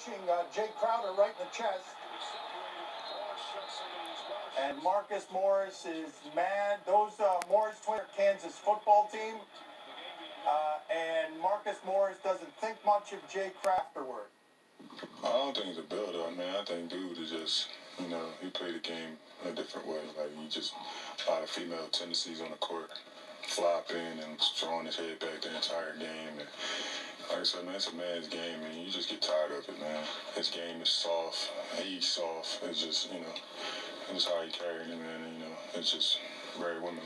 pushing uh, Jae Crowder right in the chest. And Marcus Morris is mad. Those uh, Morris twins Kansas football team. Uh, and Marcus Morris doesn't think much of Jae afterward. I don't think it's a build up, man. I think dude is just, you know, he played the game a different way. Like he just a lot of female tendencies on the court, flopping and throwing his head back the entire game. And like I said, man, it's a man's game, and you just get tired of it. His game is soft. He's soft. It's just, you know, it's how he carried man. And, you know, it's just very woman-like.